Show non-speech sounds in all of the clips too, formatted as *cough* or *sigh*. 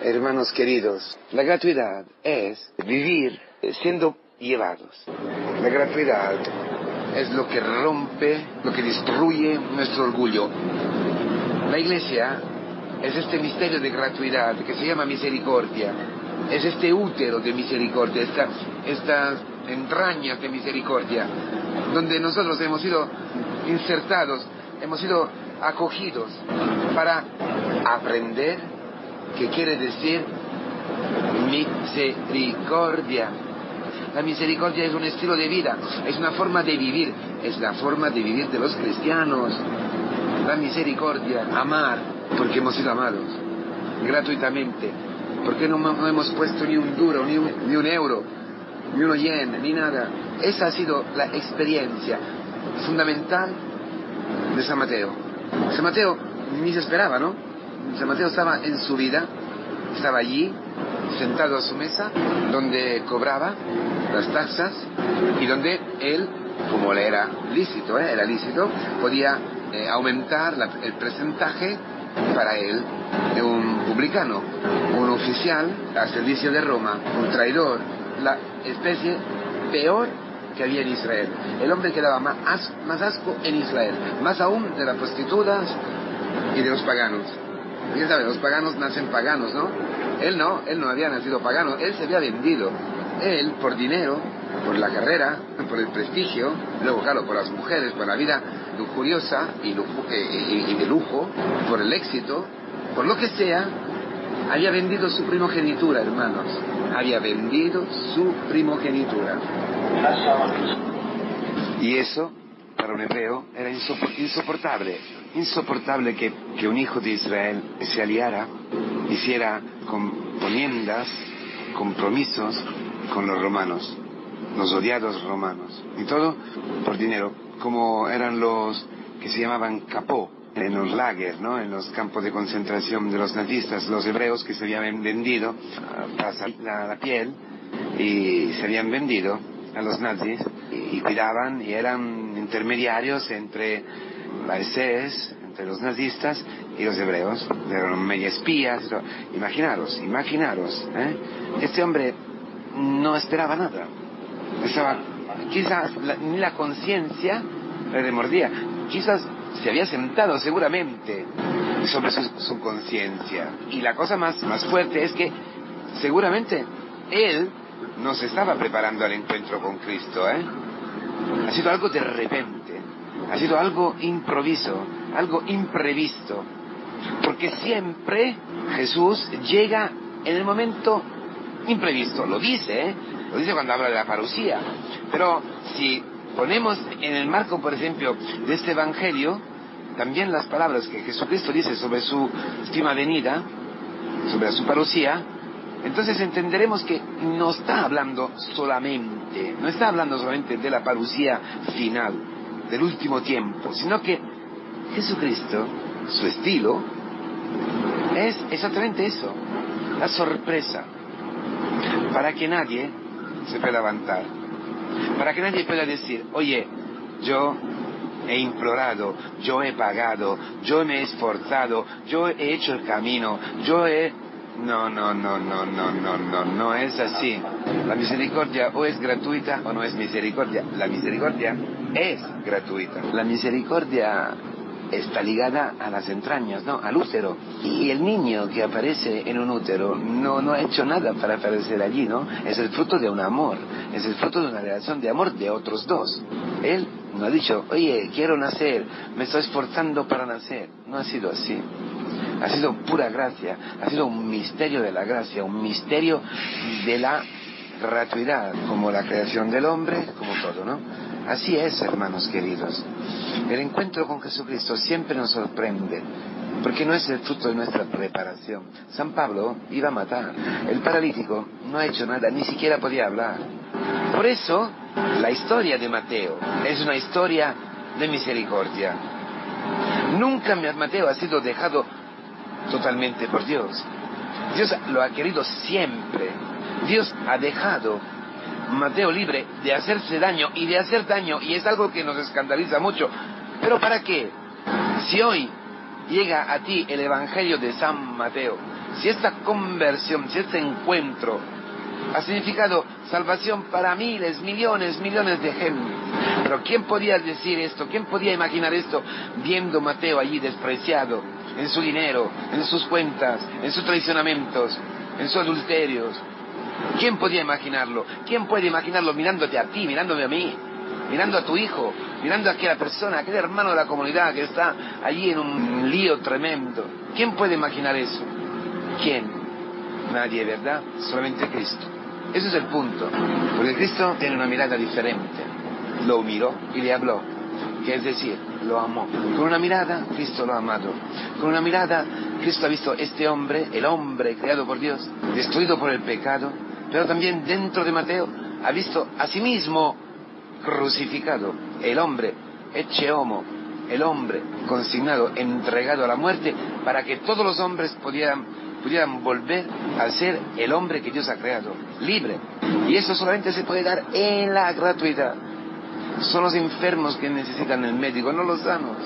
Hermanos queridos, la gratuidad es vivir siendo llevados. La gratuidad es lo que rompe, lo que destruye nuestro orgullo. La iglesia es este misterio de gratuidad que se llama misericordia. Es este útero de misericordia, estas entrañas de misericordia, donde nosotros hemos sido insertados, hemos sido acogidos para aprender qué quiere decir misericordia. La misericordia es un estilo de vida, es una forma de vivir, es la forma de vivir de los cristianos. La misericordia, amar, porque hemos sido amados gratuitamente, porque no, hemos puesto ni un duro, ni un, ni un euro, ni un yen, ni nada. Esa ha sido la experiencia fundamental de San Mateo. San Mateo ni se esperaba, ¿no? San Mateo estaba en su vida, estaba allí, sentado a su mesa, donde cobraba las taxas y donde él, como le era lícito, ¿eh? era lícito, podía eh, aumentar el porcentaje para él de un publicano, un oficial al servicio de Roma, un traidor, la especie peor que había en Israel. El hombre que daba más, más asco en Israel, más aún de las prostitutas y de los paganos. Ya saben, los paganos nacen paganos, ¿no? Él no, él no había nacido pagano, él se había vendido. Él, por dinero, por la carrera, *laughs* por el prestigio, luego, claro, por las mujeres, por la vida lujuriosa y, eh, y de lujo, por el éxito, por lo que sea, había vendido su primogenitura, hermanos. Había vendido su primogenitura. Y eso, para un hebreo, era insoportable. Insoportable que, que un hijo de Israel se aliara, hiciera componiendas, compromisos con los romanos, los odiados romanos. Y todo por dinero, como eran los que se llamaban capó, en los lagers, ¿no? en los campos de concentración de los nazistas, los hebreos que se habían vendido a la, piel y se habían vendido a los nazis y, cuidaban y eran intermediarios entre la SS, entre los nazistas y los hebreos, eran media espías, imaginaros, imaginaros, ¿eh? este hombre no esperaba nada, estaba, quizás ni la conciencia le remordía, quizás se había sentado seguramente sobre su, conciencia. Y la cosa más, más fuerte es que seguramente él no se estaba preparando al encuentro con Cristo, ¿eh? Ha sido algo de repente, ha sido algo improviso, algo imprevisto. Porque siempre Jesús llega en el momento imprevisto, lo dice, ¿eh? lo dice cuando habla de la parusía. Pero si ponemos en el marco, por ejemplo, de este Evangelio, también las palabras que Jesucristo dice sobre su última venida, sobre su parusía, entonces entenderemos que no está hablando solamente, no está hablando solamente de la parusía final, del último tiempo, sino que Jesucristo, su estilo, es exactamente eso, la sorpresa, para que nadie se pueda levantar, para que nadie pueda decir, oye, yo he implorado, yo he pagado, yo me he esforzado, yo he hecho el camino, yo he... No, no, no, no, no, no, no, no es así. La misericordia o es gratuita o no es misericordia. La misericordia es gratuita. La misericordia está ligada a las entrañas, ¿no? Al útero. Y el niño que aparece en un útero no, no ha hecho nada para aparecer allí, ¿no? Es el fruto de un amor, es el fruto de una relación de amor de otros dos. Él no ha dicho, oye, quiero nacer, me estoy esforzando para nacer. No ha sido así. Ha sido pura gracia, ha sido un misterio de la gracia, un misterio de la gratuidad, como la creación del hombre, como todo, ¿no? Así es, hermanos queridos. El encuentro con Jesucristo siempre nos sorprende, porque no es el fruto de nuestra preparación. San Pablo iba a matar. El paralítico no ha hecho nada, ni siquiera podía hablar. Por eso, la historia de Mateo es una historia de misericordia. Nunca Mateo ha sido dejado totalmente por Dios. Dios lo ha querido siempre. Dios ha dejado Mateo libre de hacerse daño y de hacer daño, y es algo que nos escandaliza mucho. ¿Pero para qué? Si hoy llega a ti el Evangelio de San Mateo, si esta conversión, si este encuentro ha significado salvación para miles, millones, millones de gente. Pero ¿quién podía decir esto? ¿Quién podía imaginar esto viendo Mateo allí despreciado en su dinero, en sus cuentas, en sus traicionamientos, en sus adulterios? ¿Quién podía imaginarlo? ¿Quién puede imaginarlo mirándote a ti, mirándome a mí, mirando a tu hijo, mirando a aquella persona, aquel hermano de la comunidad que está allí en un lío tremendo? ¿Quién puede imaginar eso? ¿Quién? Nadie, ¿verdad? Solamente Cristo. Ese es el punto. Porque Cristo tiene una mirada diferente. Lo miró y le habló. Que es decir, lo amó. Con una mirada, Cristo lo ha amado. Con una mirada, Cristo ha visto este hombre, el hombre creado por Dios, destruido por el pecado, pero también dentro de Mateo ha visto a sí mismo crucificado. El hombre, eche homo, el hombre consignado, entregado a la muerte, para que todos los hombres pudieran pudieran volver a ser el hombre que Dios ha creado, libre. Y eso solamente se puede dar en la gratuidad. Son los enfermos que necesitan el médico, no los sanos.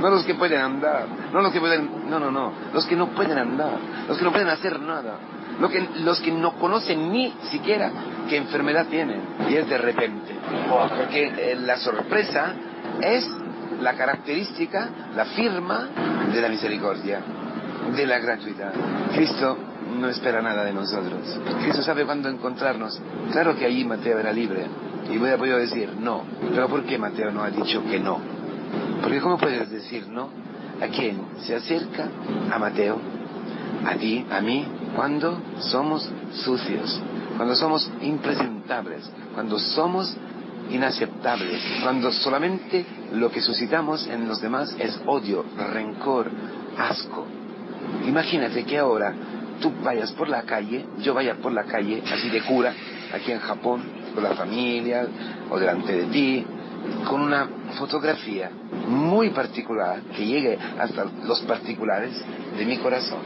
No los que pueden andar, no los que pueden, no, no, no, los que no pueden andar, los que no pueden hacer nada, los que, los que no conocen ni siquiera qué enfermedad tienen. Y es de repente. Porque eh, la sorpresa es la característica, la firma de la misericordia de la gratuidad. Cristo no espera nada de nosotros. Cristo sabe cuándo encontrarnos. Claro que allí Mateo era libre. Y voy a poder decir no. Pero ¿por qué Mateo no ha dicho que no? Porque ¿cómo puedes decir no? ¿A quién se acerca? A Mateo, a ti, a mí, cuando somos sucios, cuando somos impresentables, cuando somos inaceptables, cuando solamente lo que suscitamos en los demás es odio, rencor, asco, Imagínate que ahora tú vayas por la calle, yo vaya por la calle, así de cura, aquí en Japón, con la familia o delante de ti, con una fotografía muy particular que llegue hasta los particulares de mi corazón.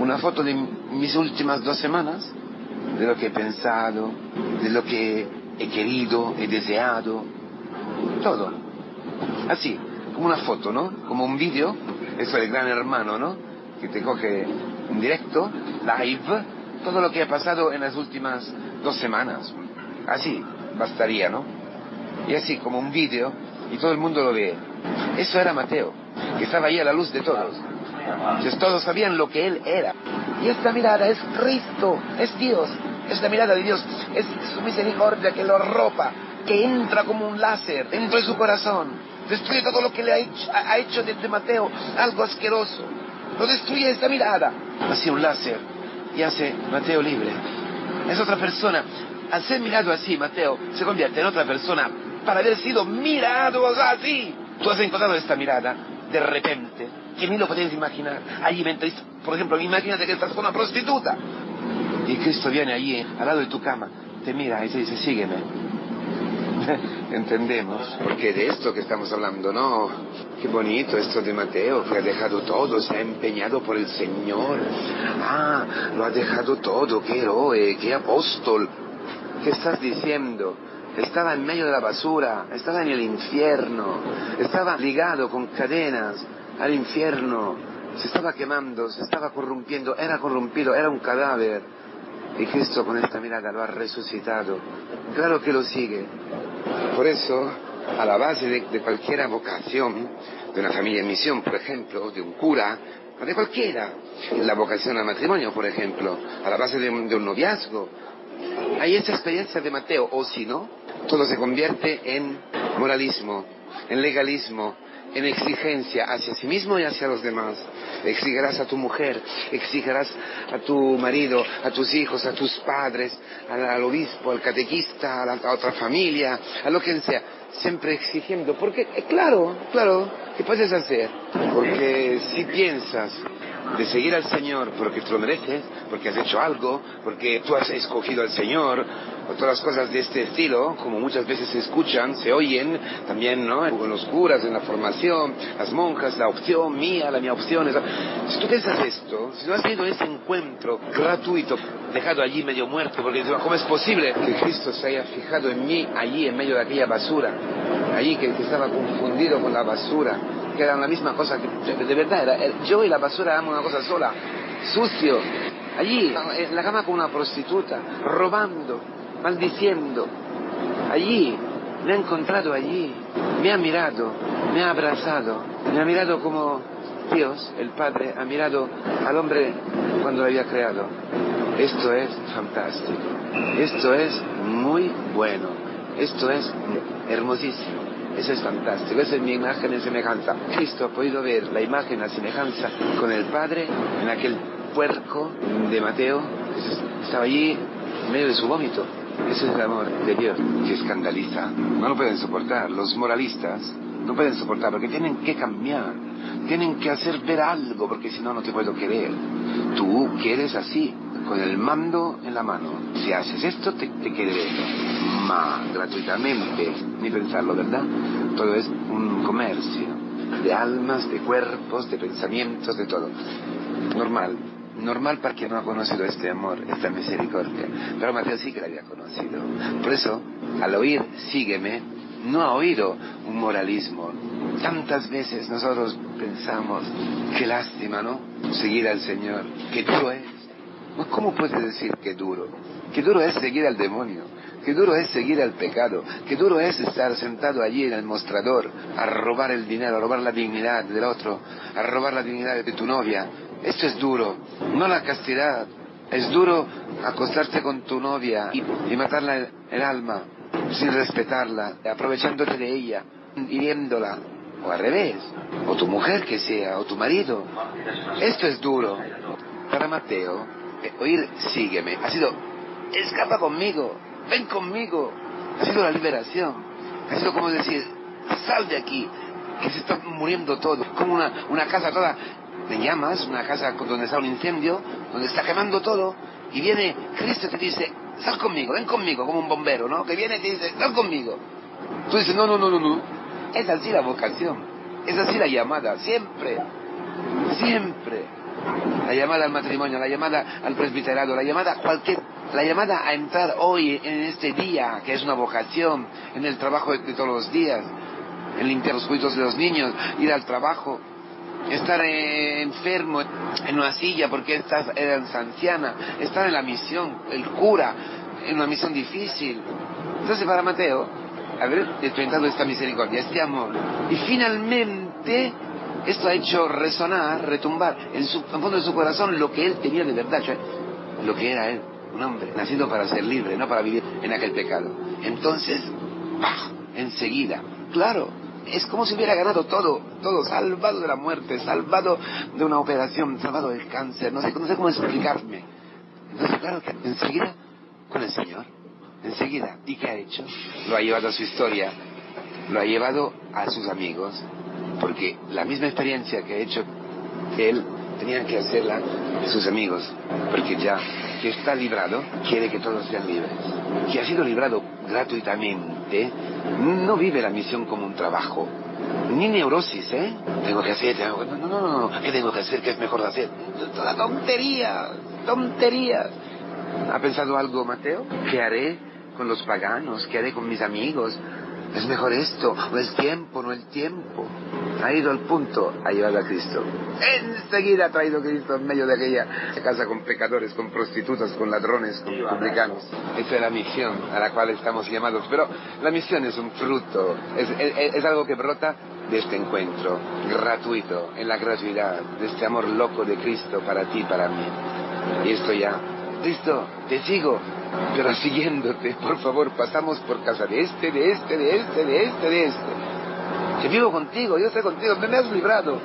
Una foto de mis últimas dos semanas, de lo que he pensado, de lo que he querido, he deseado, todo. Así, como una foto, ¿no? Como un vídeo, eso es el gran hermano, ¿no? Que te coge en directo, live, todo lo que ha pasado en las últimas dos semanas. Así bastaría, ¿no? Y así como un vídeo y todo el mundo lo ve. Eso era Mateo, que estaba ahí a la luz de todos. Entonces todos sabían lo que él era. Y esta mirada es Cristo, es Dios, es la mirada de Dios, es su misericordia que lo arropa, que entra como un láser dentro de su corazón, destruye todo lo que le ha hecho, ha hecho desde Mateo, algo asqueroso, lo destruye esta mirada. Así un láser y hace Mateo libre. Es otra persona. Al ser mirado así, Mateo se convierte en otra persona para haber sido mirado así. Tú has encontrado esta mirada de repente, que ni lo puedes imaginar. Allí por ejemplo, imagínate que estás con una prostituta. Y Cristo viene allí, al lado de tu cama, te mira y te dice, sígueme. *laughs* Entendemos, porque de esto que estamos hablando, ¿no? Qué bonito esto de Mateo, que ha dejado todo, se ha empeñado por el Señor. Ah, lo ha dejado todo, qué héroe, qué apóstol. ¿Qué estás diciendo? Estaba en medio de la basura, estaba en el infierno, estaba ligado con cadenas al infierno, se estaba quemando, se estaba corrompiendo, era corrompido, era un cadáver. Y Cristo con esta mirada lo ha resucitado. Claro que lo sigue. Por eso, a la base de, cualquier vocación, de una familia en misión, por ejemplo, de un cura, de cualquiera, la vocación al matrimonio, por ejemplo, a la base de un, de un noviazgo, hay esa experiencia de Mateo, o si no, todo se convierte en moralismo, en legalismo, en exigencia hacia sí mismo y hacia los demás. Exigirás a tu mujer, exigirás a tu marido, a tus hijos, a tus padres, al, obispo, al catequista, a, la, a, otra familia, a lo que sea. Siempre exigiendo. Porque, eh, claro, claro, ¿qué puedes hacer? Porque si piensas de seguir al Señor porque tú lo mereces, porque has hecho algo, porque tú has escogido al Señor, o todas las cosas de este estilo, como muchas veces se escuchan, se oyen también, ¿no? En los curas, en la formación, las monjas, la opción mía, la mía opción. Si tú piensas esto, si no has tenido ese encuentro gratuito, dejado allí medio muerto, porque ¿cómo es posible que Cristo se haya fijado en mí allí en medio de aquella basura? Allí que estaba confundido con la basura que eran la misma cosa, que de verdad, era, yo y la basura éramos una cosa sola, sucio, allí, en la cama con una prostituta, robando, maldiciendo. Allí, me ha encontrado allí, me ha mirado, me ha abrazado, me ha mirado como Dios, el Padre, ha mirado al hombre cuando lo había creado. Esto es fantástico, esto es muy bueno, esto es hermosísimo. Eso es fantástico, esa es mi imagen y semejanza. Cristo ha podido ver la imagen, la semejanza con el Padre en aquel puerco de Mateo estaba allí en medio de su vómito. Ese es el amor de Dios que escandaliza. No lo pueden soportar. Los moralistas no pueden soportar porque tienen que cambiar. Tienen que hacer ver algo porque si no, no te puedo querer. Tú quieres así, con el mando en la mano. Si haces esto, te, te quereré. Ma, gratuitamente. Ni pensarlo, ¿verdad? Todo es un comercio de almas, de cuerpos, de pensamientos, de todo. Normal normal para quien no ha conocido este amor, esta misericordia. Pero Mateo sí que la había conocido. Por eso, al oír sígueme, no ha oído un moralismo. Tantas veces nosotros pensamos, qué lástima, ¿no? Seguir al Señor, qué duro es. ¿Cómo puedes decir qué duro? Qué duro es seguir al demonio, qué duro es seguir al pecado, qué duro es estar sentado allí en el mostrador a robar el dinero, a robar la dignidad del otro, a robar la dignidad de tu novia, esto es duro, no la castidad. Es duro acostarse con tu novia y, matarla el, alma sin respetarla, aprovechándote de ella, hiriéndola, o al revés, o tu mujer que sea, o tu marido. Esto es duro. Para Mateo, eh, oír sígueme. Ha sido escapa conmigo, ven conmigo. Ha sido la liberación. Ha sido como decir, sal de aquí, que se está muriendo todo, como una, una casa toda me llamas, una casa donde está un incendio, donde está quemando todo, y viene Cristo y te dice, sal conmigo, ven conmigo, como un bombero, ¿no? Que viene y te dice, sal conmigo. Tú dices, no, no, no, no, no. Es así la vocación, es así la llamada, siempre, siempre. La llamada al matrimonio, la llamada al presbiterado, la llamada a cualquier, la llamada a entrar hoy en este día, que es una vocación, en el trabajo de todos los días, en limpiar los cuidados de los niños, ir al trabajo, estar enfermo en una silla porque estás, eres anciana, estar en la misión, el cura, en una misión difícil. Entonces para Mateo, haber experimentado esta misericordia, este amor, y finalmente esto ha hecho resonar, retumbar en, su, en fondo de su corazón lo que él tenía de verdad, lo que era él, un hombre, nacido para ser libre, no para vivir en aquel pecado. Entonces, ¡bah! enseguida, claro, es como si hubiera ganado todo, todo, salvado de la muerte, salvado de una operación, salvado del cáncer, no sé, no sé cómo explicarme. Entonces, claro que enseguida, con el Señor, enseguida, ¿y qué ha hecho? Lo ha llevado a su historia, lo ha llevado a sus amigos, porque la misma experiencia que ha hecho él, tenía que hacerla sus amigos, porque ya que está librado, quiere que todos sean libres. Que ha sido librado gratuitamente, no vive la misión como un trabajo, ni neurosis, ¿eh? Tengo que hacer, tengo... no, no, no, no, ¿qué tengo que hacer? ¿Qué es mejor hacer? Toda tontería, tonterías. ¿Ha pensado algo, Mateo? ¿Qué haré con los paganos? ¿Qué haré con mis amigos? Es mejor esto, no es tiempo, no el tiempo. Ha ido al punto, ha llevado a Cristo. Enseguida ha traído a Cristo en medio de aquella casa con pecadores, con prostitutas, con ladrones, con publicanos. Esa es la misión a la cual estamos llamados. Pero la misión es un fruto, es, es algo que brota de este encuentro gratuito, en la gratuidad, de este amor loco de Cristo para ti, para mí. Y esto ya Cristo, te sigo, pero siguiéndote, por favor, pasamos por casa de este, de este, de este, de este, de este. Que vivo contigo, yo estoy contigo, me, has librado.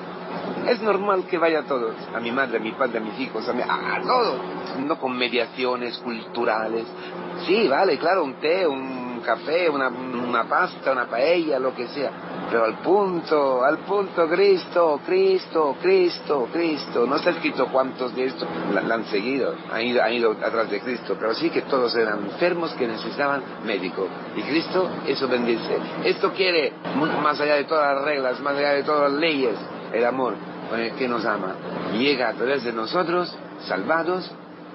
Es normal que vaya a todos, a mi madre, a mi padre, a mis hijos, a, mi, a, a todos, no con mediaciones culturales. Sí, vale, claro, un té, un café, una, una pasta, una paella, lo que sea pero al punto, al punto, Cristo, Cristo, Cristo, Cristo. No está escrito cuántos de estos la, han seguido, han ido, atrás de Cristo, pero sí que todos eran enfermos que necesitaban médico. Y Cristo eso bendice. Esto quiere, más allá de todas las reglas, más allá de todas las leyes, el amor con el que nos ama. Llega a través de nosotros, salvados,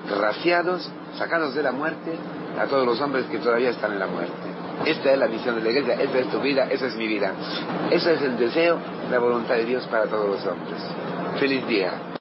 graciados, sacados de la muerte, a todos los hombres que todavía están en la muerte. Esta es la misión de la iglesia, esta es tu vida, esa es mi vida. Ese es el deseo, la voluntad de Dios para todos los hombres. Feliz día.